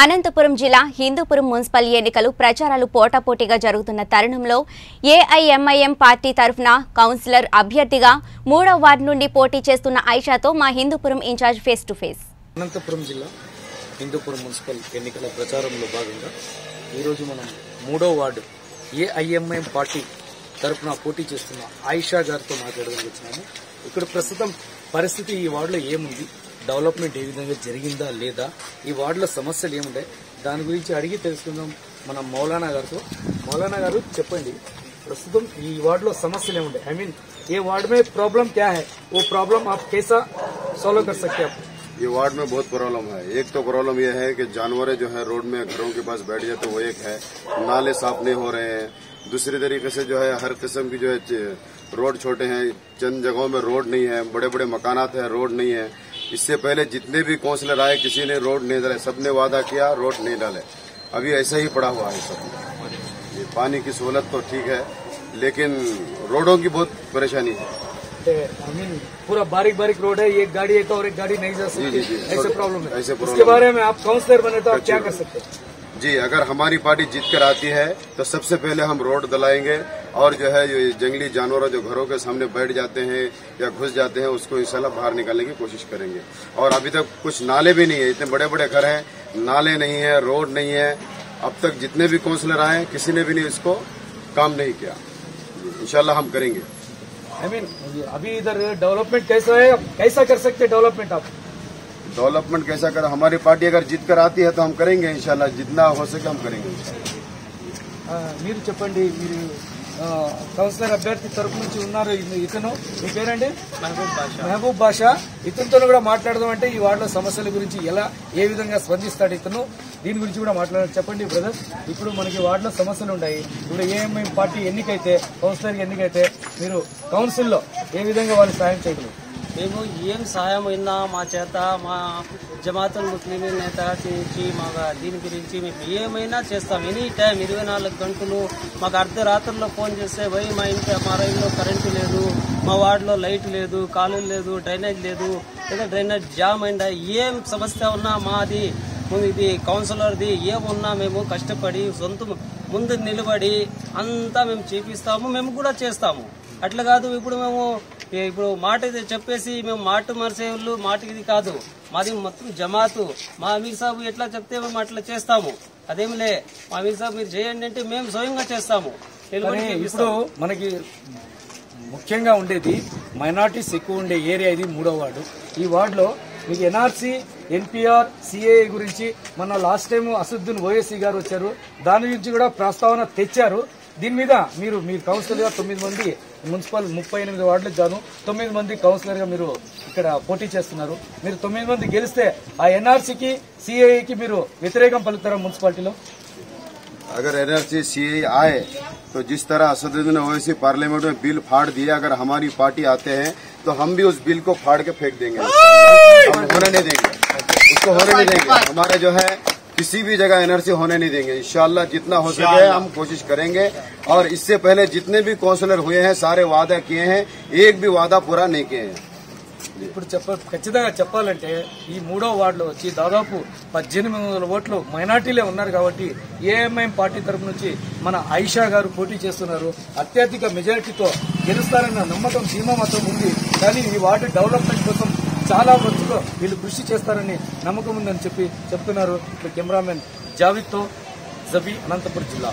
అనంతపురం జిల్లా హిందూపురం మున్సిపల్ ఎన్నికలు ప్రచారాలు పోటాపోటీగా జరుగుతున్న తరుణంలో ఏఐఎంఐఎం పార్టీ తరఫున కౌన్సిలర్ అభ్యర్థిగా మూడవ వార్డు నుండి పోటీ చేస్తున్న ఐషాతో మా Hindupuram incharge face to face. Anantapuram జిల్లా హిందూపురం మున్సిపల్ ఎన్నికల ప్రచారంలో భాగంగా ఈరోజు మనం మూడవ వార్డు ఏఐఎంఐఎం పార్టీ తరఫున పోటీ చేస్తున్న ఆయిషా గారితో మాట్లాడడానికి వచ్చినాము ఇక్కడ ప్రస్తుతం పరిస్థితి ఈ వార్డులో ఏముంది? డెవలప్మెంట్ ఏ విధంగా జరిగిందా లేదా ఈ వార్డులో సమస్యలు ఏముంటాయి దాని గురించి అడిగి తెలుసుకుందాం మన మౌలానా గారితో మౌలానా గారు చెప్పండి ప్రస్తుతం ఈ వార్డులో సమస్యలు ఏముంటాయి ఐ మీన్ ఏ వార్డు में प्रॉब्लम क्या है वो प्रॉब्लम आप कैसा सॉल्व कर सकते हैं आप ये वार्ड में बहुत प्रॉब्लम है एक तो प्रॉब्लम यह है कि जानवर जो है रोड में घरों के पास बैठ जाते वो एक है नाले साफ नहीं हो रहे हैं दूसरी तरीके से जो है हर किस्म की जो है च- रोड छोटे हैं चंद जगहों में रोड नहीं है बड़े बड़े मकानात हैं रोड नहीं है इससे पहले जितने भी काउंसिलर आए किसी ने रोड नहीं डाले सबने वादा किया रोड नहीं डाले। अभी ऐसा ही पड़ा हुआ है सब। ये पानी की सहूलत तो ठीक है लेकिन रोडों की बहुत परेशानी है। पूरा बारीक बारीक रोड है एक गाड़ी है तो और एक गाड़ी नहीं जा सकती। ऐसे प्रॉब्लम है। ऐसे इसके बारे में आप काउंसिलर बने तो आप क्या कर सकते हैं? जी, अगर हमारी पार्टी जीत कर आती है तो सबसे पहले हम रोड दलाएँगे और जो है, ये जंगली जानवर जो घरों के सामने बैठ जाते हैं या घुस जाते हैं, उसको इंशाल्लाह बाहर निकालने की कोशिश करेंगे। और अभी तक कुछ नाले भी नहीं है, इतने बड़े बड़े घर हैं, नाले नहीं है, रोड नहीं है। अब तक जितने भी काउंसलर आए, किसी ने भी नहीं इसको काम नहीं किया। इनशाला हम करेंगे। आई मीन अभी इधर डेवलपमेंट कैसा है? कैसा कर सकते डेवलपमेंट आप? डेवलपमेंट कैसा कर हमारी पार्टी अगर जीत कर आती है तो हम करेंगे इंशाल्लाह जितना हो सके हम करेंगे इंशाल्लाह ఆ, మీరు చెప్పండి మీరు ఆ, కౌన్సిలర్ అభ్యర్థి తరపు నుంచి ఉన్నారు ఇ- ఇతను మీ పేరండి మహబూబ్ బాషా మహబూబ్ బాషా ఇతనితో కూడా మాట్లాడదాం అంటే ఈ వార్డులో సమస్యల గురించి ఎలా ఏ విధంగా స్పందిస్తాడు ఇతను దీని గురించి కూడా మాట్లాడాలి చెప్పండి బ్రదర్ ఇప్పుడు మనకి వార్డులో సమస్యలు ఉన్నాయి ఇప్పుడు ఏఎంఐ పార్టీ ఎన్నికైతే కౌన్సిలర్ ఎన్నికైతే మీరు కౌన్సిల్లో ఏ విధంగా వాళ్ళు సాయం చేయగలరు మేము ఏం సహాయం అయినా మా చేత మా జమాతుల్ ముస్లిమీ నేత నుంచి మా దీని గురించి మేము ఏమైనా చేస్తాం. ఎనీ టైం ఇరవై నాలుగు గంటలు మాకు అర్ధరాత్రుల్లో ఫోన్ చేస్తే పోయి మా ఇంటి మా రైల్లో కరెంటు లేదు మా వార్డులో లైట్ లేదు కాలువలు లేదు డ్రైనేజ్ లేదు లేదా డ్రైనేజ్ జామ్ అయిందా ఏం సమస్య ఉన్నా మాది ఇది కౌన్సిలర్ది ఏమున్నా మేము కష్టపడి సొంత ముందు నిలబడి అంతా మేము చేపిస్తాము మేము కూడా చేస్తాము. అట్లా కాదు ఇప్పుడు మేము ఇప్పుడు మాట చెప్పేసి మేము మాట మరిసేవాళ్ళు మాట ఇది కాదు. మాది మొత్తం జమాతు. మా అమీర్ సాబు ఎట్లా చెప్తే మేము అట్లా చేస్తాము. అదేమిలే మా అమీర్ సాబు మీరు చేయండి అంటే మేము స్వయంగా చేస్తాము. ఇప్పుడు మనకి ముఖ్యంగా ఉండేది మైనార్టీస్ ఎక్కువ ఉండే ఏరియా ఇది మూడో వార్డు. ఈ వార్డులో మీకు ఎన్ఆర్సీ ఎన్పిఆర్ సిఏ గురించి మన లాస్ట్ టైం అసదుద్దీన్ ఓఎస్సీ గారు వచ్చారు. దాని గురించి కూడా ప్రస్తావన తెచ్చారు. దీని మీద మీరు మీరు కౌన్సిలర్గా తొమ్మిది మంది మున్సిపల్ ముప్పై ఎనిమిది వార్డులకు గాను తొమ్మిది మంది కౌన్సిలర్ గా మీరు ఇక్కడ పోటీ చేస్తున్నారు మీరు తొమ్మిది మంది గెలిస్తే ఆ ఎన్ఆర్సీకి సిఏకి మీరు వ్యతిరేకం పలుకుతారా మున్సిపాలిటీలో अगर एनआरसी सी आए तो जिस तरह असदुद्दीन ओवैसी पार्लियामेंट में बिल फाड़ दिया अगर हमारी पार्टी आते हैं तो हम भी उस बिल को फाड़ के फेंक देंगे हम होने नहीं देंगे उसको होने नहीं देंगे हमारे जो है किसी भी जगह एनआरसी होने नहीं देंगे इंशाल्लाह जितना हो सके हम कोशिश करेंगे और इससे पहले जितने भी काउंसलर हुए हैं सारे वादा किए हैं एक भी वादा पूरा नहीं किए हैं ఇప్పుడు చెప్ప ఖచ్చితంగా చెప్పాలంటే ఈ మూడో వార్డులో వచ్చి దాదాపు పద్దెనిమిది వందల ఓట్లు మైనార్టీలే ఉన్నారు కాబట్టి ఏఎంఐఎం పార్టీ తరపు నుంచి మన ఐషా గారు పోటీ చేస్తున్నారు అత్యధిక మెజారిటీతో గెలుస్తారన్న నమ్మకం ధీమా మాత్రం ఉంది కానీ ఈ వార్డు డెవలప్మెంట్ కోసం చాలా వరకు వీళ్ళు కృషి చేస్తారని నమ్మకం ఉందని చెప్పి చెప్తున్నారు ఇప్పుడు కెమెరామెన్ జావిద్తో జబీ అనంతపురం జిల్లా.